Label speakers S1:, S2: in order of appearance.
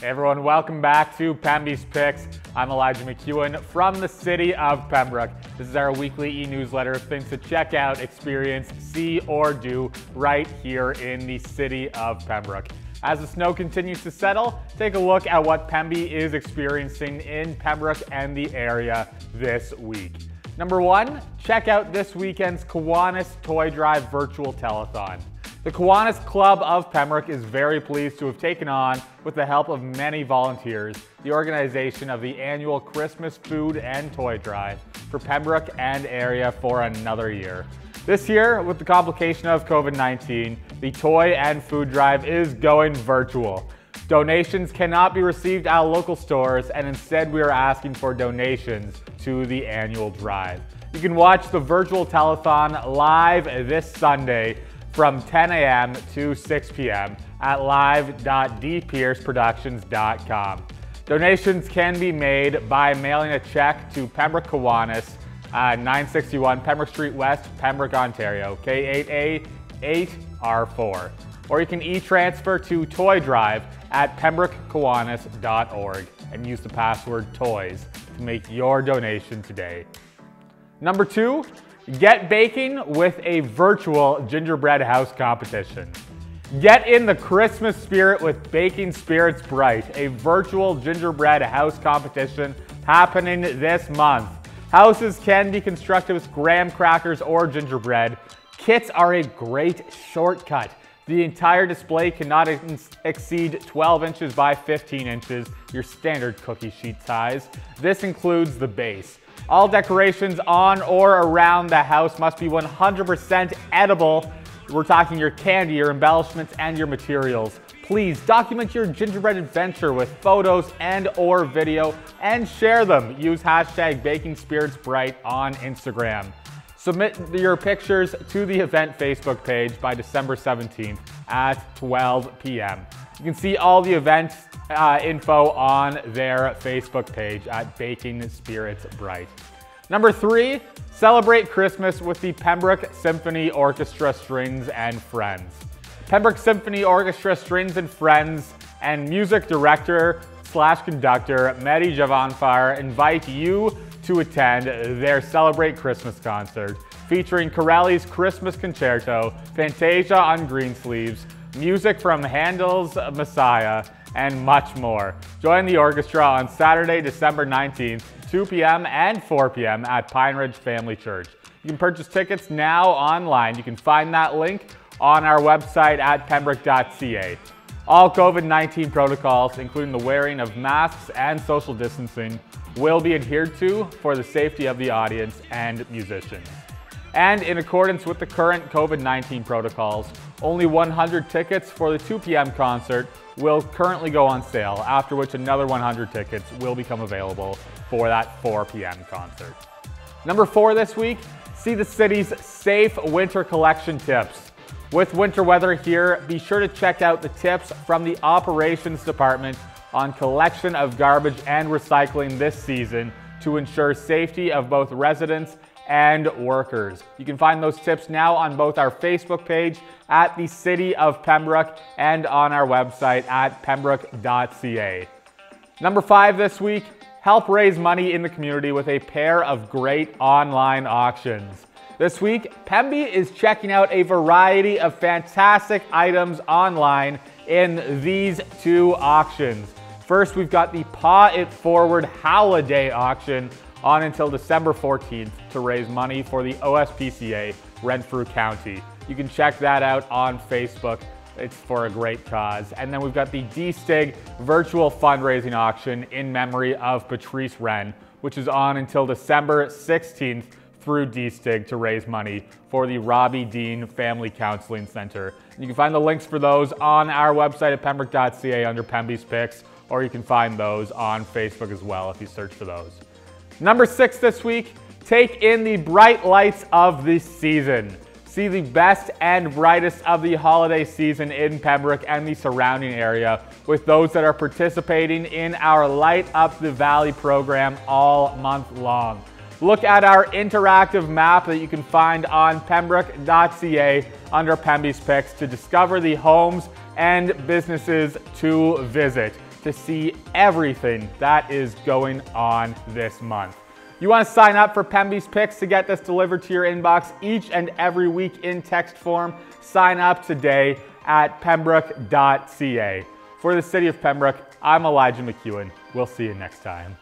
S1: Hey everyone, welcome back to Pembi's Picks. I'm Elijah McEwen from the city of Pembroke. This is our weekly e-newsletter of things to check out, experience, see, or do right here in the city of Pembroke. As the snow continues to settle, take a look at what Pembi is experiencing in Pembroke and the area this week. Number one, check out this weekend's Kiwanis Toy Drive Virtual Telethon. The Kiwanis Club of Pembroke is very pleased to have taken on, with the help of many volunteers, the organization of the annual Christmas food and toy drive for Pembroke and area for another year. This year, with the complication of COVID-19, the toy and food drive is going virtual. Donations cannot be received at local stores, and instead we are asking for donations to the annual drive. You can watch the virtual telethon live this Sunday from 10 a.m. to 6 p.m. at live.dpierceproductions.com. Donations can be made by mailing a check to Pembroke Kiwanis, uh, 961 Pembroke Street West, Pembroke, Ontario, K8A8R4. Or you can e-transfer to Toy Drive at pembrokekiwanis.org and use the password TOYS to make your donation today. Number two, Get baking with a virtual gingerbread house competition. Get in the Christmas spirit with Baking Spirits Bright, a virtual gingerbread house competition happening this month. Houses can be constructed with graham crackers or gingerbread. Kits are a great shortcut. The entire display cannot exceed 12 inches by 15 inches, your standard cookie sheet size. This includes the base. All decorations on or around the house must be 100% edible. We're talking your candy, your embellishments, and your materials. Please document your gingerbread adventure with photos and or video and share them. Use hashtag Baking Spirits Bright on Instagram. Submit your pictures to the event Facebook page by December 17th at 12 p.m. You can see all the event uh, info on their Facebook page at Baking Spirits Bright. Number three, celebrate Christmas with the Pembroke Symphony Orchestra Strings and Friends. Pembroke Symphony Orchestra Strings and Friends and music director slash conductor Mehdi Javanfar invite you to attend their Celebrate Christmas concert featuring Corelli's Christmas Concerto, Fantasia on Greensleeves, music from Handel's Messiah, and much more. Join the orchestra on Saturday, December 19th, 2 p.m. and 4 p.m. at Pine Ridge Family Church. You can purchase tickets now online. You can find that link on our website at pembroke.ca. All COVID-19 protocols, including the wearing of masks and social distancing, will be adhered to for the safety of the audience and musicians. And in accordance with the current COVID-19 protocols, only 100 tickets for the 2 p.m. concert will currently go on sale, after which another 100 tickets will become available for that 4 p.m. concert. Number four this week, see the city's safe winter collection tips. With winter weather here, be sure to check out the tips from the operations department on collection of garbage and recycling this season to ensure safety of both residents and workers. You can find those tips now on both our Facebook page at the City of Pembroke and on our website at pembroke.ca. Number five this week, help raise money in the community with a pair of great online auctions. This week, Pembi is checking out a variety of fantastic items online in these two auctions. First, we've got the Paw It Forward Holiday auction on until December 14th to raise money for the OSPCA Renfrew County. You can check that out on Facebook. It's for a great cause. And then we've got the DSTIG virtual fundraising auction in memory of Patrice Wren, which is on until December 16th through DSTIG to raise money for the Robbie Dean Family Counseling Center. You can find the links for those on our website at pembroke.ca under Pembi's Picks, or you can find those on Facebook as well if you search for those. Number six this week, take in the bright lights of the season. See the best and brightest of the holiday season in Pembroke and the surrounding area with those that are participating in our Light Up the Valley program all month long. Look at our interactive map that you can find on pembroke.ca under Pembi's Picks to discover the homes and businesses to visit. To see everything that is going on this month. You want to sign up for Pembi's Picks to get this delivered to your inbox each and every week in text form. Sign up today at pembroke.ca. For the City of Pembroke, I'm Elijah McEwen. We'll see you next time.